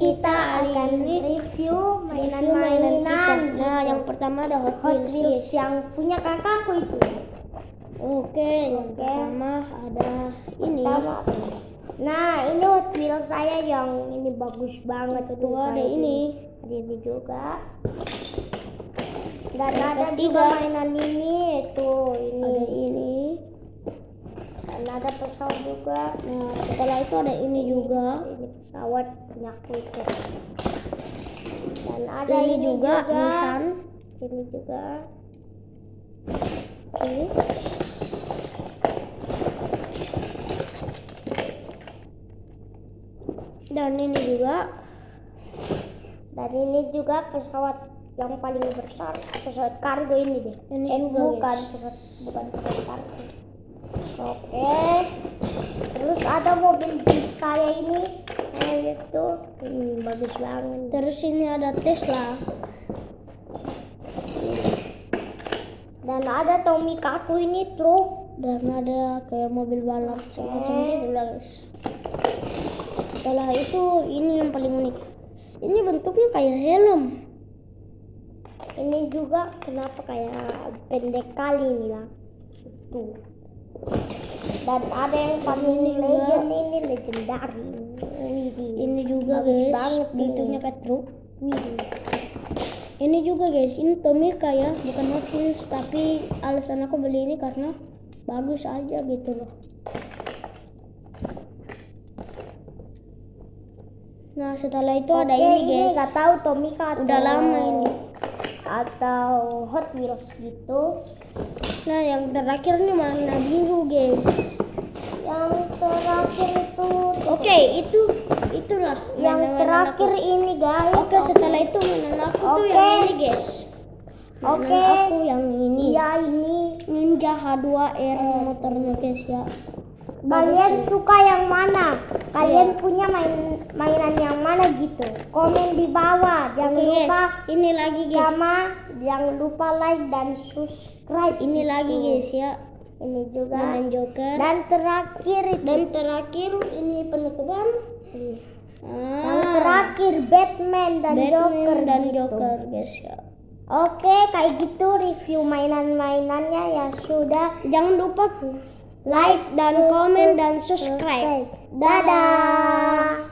kita akan review mainan-mainan. Nah, yang pertama ada Hot Hot Wheels. Yang punya kakakku itu. Oke, yang Oke. pertama ada ini. Pertama. Nah, ini Hot Wheels saya yang ini bagus banget. Kedua tuh, ada ini. Ada ini juga. Dan Yang ada ketiga. juga mainan ini tuh ini. Ada ini. Dan ada pesawat juga. Nah, setelah itu ada ini juga. Ini pesawat punyaku itu. Dan ada ini, ini, juga, Nissan. Ini juga. Oke. Dan ini juga. Dan ini juga pesawat yang paling besar, pesawat kargo ini deh. Ini eh, juga, bukan pesawat bukan pesawat kargo. Oke. Terus ada mobil saya ini. Nah, itu hmm, bagus banget. Terus ini ada Tesla. Dan ada Tommy Kaku ini truk. Dan ada kayak mobil balap semacam gitu guys. Setelah itu ini yang paling unik. Ini bentuknya kayak helm. Ini juga kenapa kayak pendek kali ini lah. Tuh. Dan ada yang paling Ini juga. legend ini legendary. Widih. Ini juga Bagus guys. banget ini. bentuknya truk. Widih. Ini juga guys, ini Tomica ya, bukan Hot Wheels, tapi alasan aku beli ini karena bagus aja gitu loh. Nah setelah itu ada Oke, ini ini guys, nggak tahu Tomika atau udah lama ini. Atau Hot Wheels gitu. Nah yang terakhir nih warna biru guys. Yang terakhir itu Oke itu itulah. yang mainan-mainan terakhir aku. ini guys. Oke setelah itu mainan aku tuh Oke. yang ini guys. Mainan Oke. aku yang ini. Iya ini. Ninja H2R motornya guys ya. Kalian suka yang mana? Kalian Iya. punya main mainan yang mana gitu? Komen di bawah. Jangan guys. lupa Ini lagi guys. sama jangan lupa like dan subscribe. Ini lagi guys ya. Ini juga. Mainan Joker. Dan terakhir itu Dan terakhir ini penutupan. yang Ah, terakhir Batman dan Batman Joker dan gitu. Joker guys ya. Oke, kayak gitu review mainan-mainannya ya sudah. Jangan lupa like dan komen dan subscribe. Dadah.